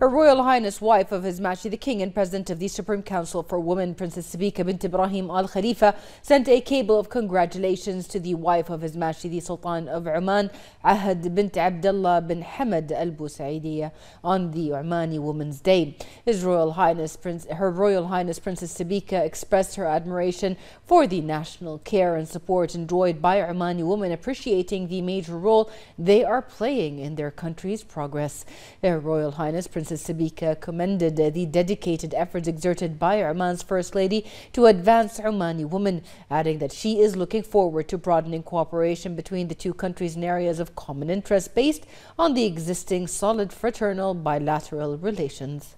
Her Royal Highness wife of His Majesty the King and President of the Supreme Council for Women, Princess Sabika bint Ibrahim Al Khalifa, sent a cable of congratulations to the wife of His Majesty the Sultan of Oman, Ahad bint Abdullah bin Hamad Al Busaidiyah, on the Omani Women's Day. His Royal Highness, Prince, Her Royal Highness Princess Sabika expressed her admiration for the national care and support enjoyed by Omani women, appreciating the major role they are playing in their country's progress. Her Royal Highness Princess Princess Sabika commended the dedicated efforts exerted by Oman's First Lady to advance Omani women, adding that she is looking forward to broadening cooperation between the two countries in areas of common interest based on the existing solid fraternal bilateral relations.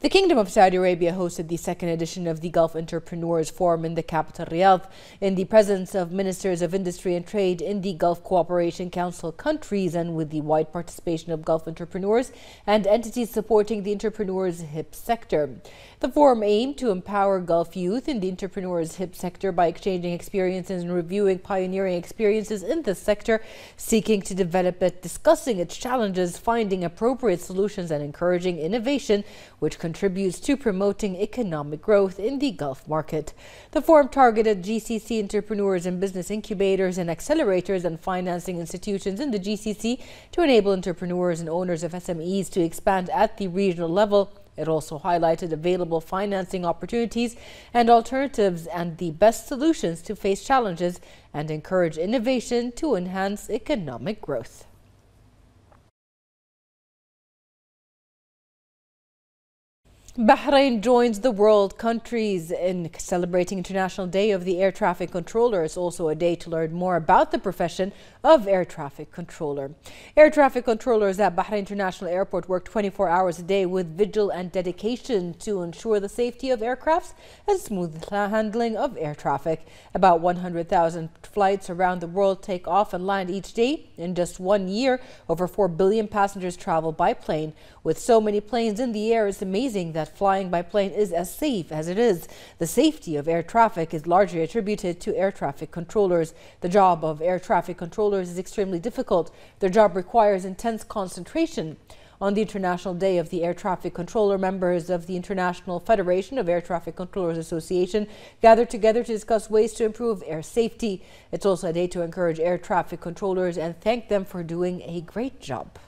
The Kingdom of Saudi Arabia hosted the second edition of the Gulf Entrepreneurs Forum in the capital Riyadh in the presence of ministers of industry and trade in the Gulf Cooperation Council countries and with the wide participation of Gulf entrepreneurs and entities supporting the entrepreneurship sector. The forum aimed to empower Gulf youth in the entrepreneurship sector by exchanging experiences and reviewing pioneering experiences in the sector, seeking to develop it, discussing its challenges, finding appropriate solutions and encouraging innovation which contributes to promoting economic growth in the Gulf market. The forum targeted GCC entrepreneurs and business incubators and accelerators and financing institutions in the GCC to enable entrepreneurs and owners of SMEs to expand at the regional level it also highlighted available financing opportunities and alternatives and the best solutions to face challenges and encourage innovation to enhance economic growth. Bahrain joins the world countries in celebrating International Day of the Air Traffic Controller. It's also a day to learn more about the profession of air traffic controller. Air traffic controllers at Bahrain International Airport work 24 hours a day with vigil and dedication to ensure the safety of aircrafts and smooth handling of air traffic. About 100,000 flights around the world take off and land each day. In just one year, over 4 billion passengers travel by plane. With so many planes in the air, it's amazing that flying by plane is as safe as it is. The safety of air traffic is largely attributed to air traffic controllers. The job of air traffic controllers is extremely difficult. Their job requires intense concentration. On the International Day of the Air Traffic Controller, members of the International Federation of Air Traffic Controllers Association gathered together to discuss ways to improve air safety. It's also a day to encourage air traffic controllers and thank them for doing a great job.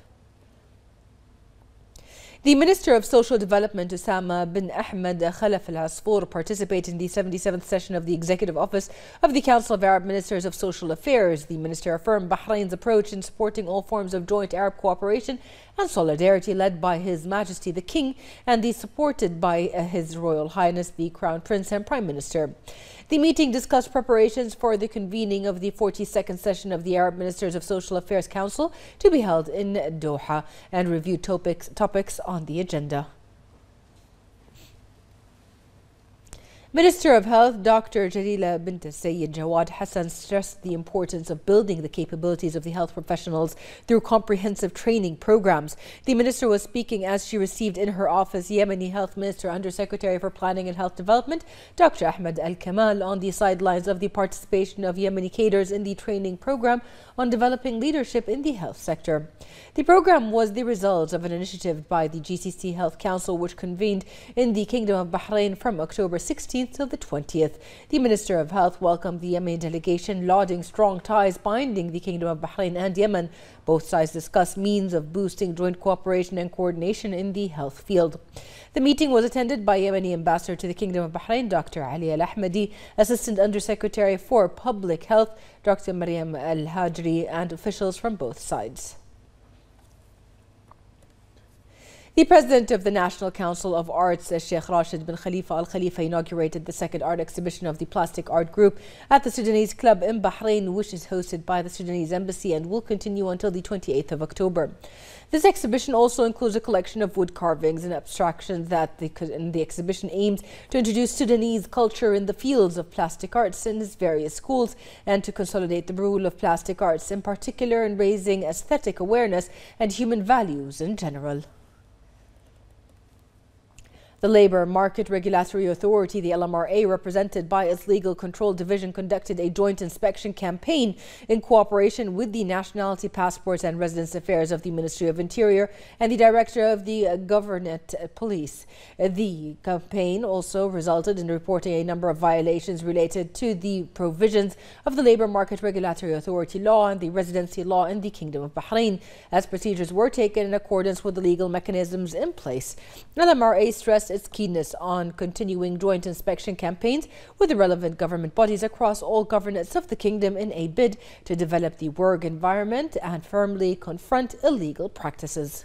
The Minister of Social Development, Osama bin Ahmed Khalaf Al Asfour, participated in the 77th session of the Executive Office of the Council of Arab Ministers of Social Affairs. The minister affirmed Bahrain's approach in supporting all forms of joint Arab cooperation and solidarity led by His Majesty the King and the supported by uh, His Royal Highness the Crown Prince and Prime Minister. The meeting discussed preparations for the convening of the 42nd session of the Arab Ministers of Social Affairs Council to be held in Doha and reviewed topics, topics on the agenda. Minister of Health Dr. Jalila bint Sayyid Jawad Hassan stressed the importance of building the capabilities of the health professionals through comprehensive training programs. The minister was speaking as she received in her office Yemeni Health Minister Undersecretary for Planning and Health Development Dr. Ahmed Al Kamal on the sidelines of the participation of Yemeni cadres in the training program on developing leadership in the health sector. The program was the result of an initiative by the GCC Health Council which convened in the Kingdom of Bahrain from October 16 19th till the 20th. The Minister of Health welcomed the Yemen delegation, lauding strong ties binding the Kingdom of Bahrain and Yemen. Both sides discussed means of boosting joint cooperation and coordination in the health field. The meeting was attended by Yemeni Ambassador to the Kingdom of Bahrain, Dr. Ali Al Ahmadi, Assistant Undersecretary for Public Health, Dr. Mariam Al Hajri, and officials from both sides. The president of the National Council of Arts, Sheikh Rashid bin Khalifa Al Khalifa, inaugurated the second art exhibition of the Plastic Art Group at the Sudanese Club in Bahrain, which is hosted by the Sudanese Embassy and will continue until the 28th of October. This exhibition also includes a collection of wood carvings and abstractions that the, the exhibition aims to introduce Sudanese culture in the fields of plastic arts in its various schools and to consolidate the role of plastic arts, in particular in raising aesthetic awareness and human values in general. The Labour Market Regulatory Authority, the LMRA, represented by its Legal Control Division, conducted a joint inspection campaign in cooperation with the Nationality Passports and Residence Affairs of the Ministry of Interior and the Director of the Governorate Police. The campaign also resulted in reporting a number of violations related to the provisions of the Labour Market Regulatory Authority law and the residency law in the Kingdom of Bahrain, as procedures were taken in accordance with the legal mechanisms in place. LMRA stressed its keenness on continuing joint inspection campaigns with the relevant government bodies across all governorates of the kingdom in a bid to develop the work environment and firmly confront illegal practices.